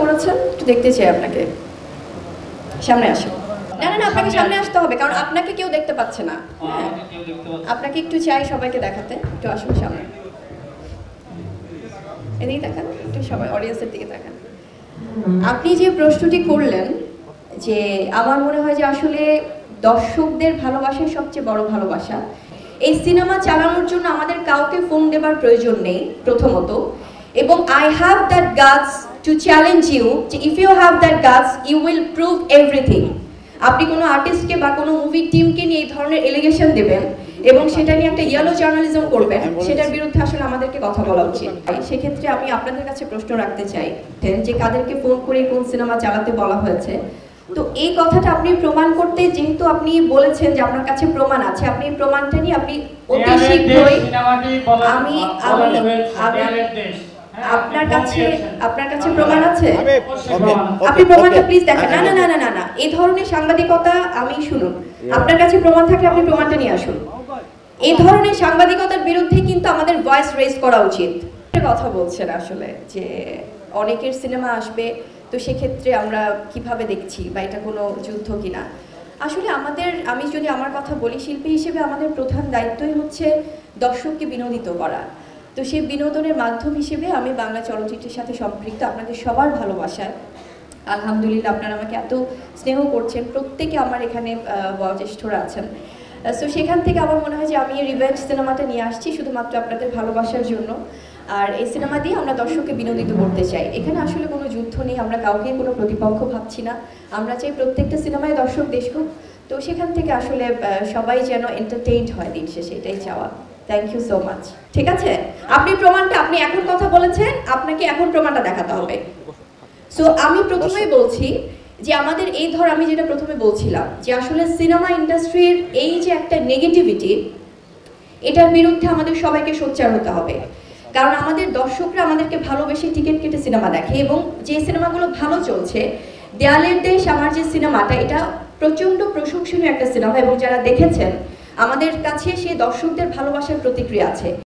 করেছেন? একটু দেখতে চাই আপনাকে। সামনে আসুন। না না আপনাকে সামনে আসতে হবে কারণ আপনাকে কেউ দেখতে পাচ্ছে না। হ্যাঁ। কেউ দেখতে পাচ্ছে না। আপনাকে একটু চাই সবাইকে দেখাতে। একটু আসুন সামনে। এদিকে তাকান একটু সবাই অডিয়েন্সের দিকে তাকান। আপনি যে প্রশ্নটি করলেন যে আমার মনে হয় যে আসলে দর্শকদের ভালোবাসাই সবচেয়ে বড় ভালোবাসা এই সিনেমা চালানোর জন্য আমাদের কাউকে ফোন দেবার প্রয়োজন নেই প্রথমত। এবং I have that guts challenge you যে if you have that guts you will prove everything আপনি কোনো আর্টিস্টকে বা কোনো মুভি টিমকে নিয়ে এই ধরনের এলিগেশন দেবেন এবং সেটা নিয়ে একটা ইয়েলো জার্নালিজম করবেন সেটার বিরুদ্ধে আসলে আমাদেরকে কথা বলা উচিত। সেক্ষেত্রে আমি আপনাদের কাছে প্রশ্ন রাখতে চাই যে কাদেরকে ফোন করে কোন সিনেমা চালাতে বলা হয়েছে? তো এই কথাটা আপনি প্রমাণ করতে যেহেতু আপনি বলেছেন যে আপনার কাছে প্রমাণ আছে আপনি প্রমাণটা নিয়ে আপনি অতি শীঘ্রই আমি- আমি- আপনার কাছে আপনার কাছে প্রমাণ আছে। আপনি প্রমাণটা প্লিজ দেখান। না না না না না না। এই ধরনের সাংবাদিকতা আমি শুনুন। আপনার কাছে প্রমাণ থাকলে আপনি প্রমাণটা নিয়ে আসুন। এই ধরনের সাংবাদিকতার বিরুদ্ধে কিন্তু আমাদের ভয়েস রেজ করা উচিত। কথা বলছেন আসলে যে অনেকের সিনেমা আসবে তো সেক্ষেত্রে আমরা কীভাবে দেখছি বা এটা কোনো যুদ্ধ কিনা? আসলে আমাদের আমি যদি আমার কথা বলি শিল্পী হিসেবে আমাদের প্রধান দায়িত্বই হচ্ছে দর্শককে বিনোদিত করা। তো সেই বিনোদনের মাধ্যম হিসেবে আমি বাংলা চলচ্চিত্রের সাথে সম্পৃক্ত আপনাদের সবার ভালোবাসায়। আলহামদুলিল্লাহ আপনারা আমাকে এত স্নেহ করছেন, প্রত্যেকে আমার এখানে বয়োজ্যেষ্ঠরা আছেন। সো সেখান থেকে আমার মনে হয় যে আমি রিভেঞ্জ সিনেমাটা নিয়ে আসছি শুধুমাত্র আপনাদের ভালোবাসার জন্য। আর এই সিনেমা দিয়ে আমরা দর্শককে বিনোদিত করতে চাই। এখানে আসলে কোনো যুদ্ধ নেই, আমরা কাউকে কোনো প্রতিপক্ষ ভাবছি না। আমরা চাই প্রত্যেকটা সিনেমায় দর্শক দেখুক। তো সেখান থেকে আসলে সবাই যেন এন্টারটেইনড হয় দিন শেষে, এটাই চাওয়া। থ্যাংক ইউ সো মাচ ঠিক আছে? আপনি প্রমাণটা, আপনি এখন কথা বলেছেন, আপনাকে এখন প্রমাণটা দেখাতে হবে। সো আমি প্রথমেই বলছি যে আমাদের এই ধর, আমি যেটা প্রথমে বলছিলাম যে আসলে সিনেমা ইন্ডাস্ট্রির এই যে একটা নেগেটিভিটি এটার বিরুদ্ধে আমাদের সবাইকে সোচ্চার হতে হবে। কারণ আমাদের দর্শকরা আমাদেরকে ভালোবেসে টিকিট কেটে সিনেমা দেখে এবং যে সিনেমাগুলো ভালো চলছে, দেয়ালের দেশ আমার যে সিনেমাটা, এটা প্রচণ্ড প্রশংসনীয় একটা সিনেমা এবং যারা দেখেছেন আমাদের কাছে সেই দর্শকদের ভালোবাসার প্রতিক্রিয়া আছে।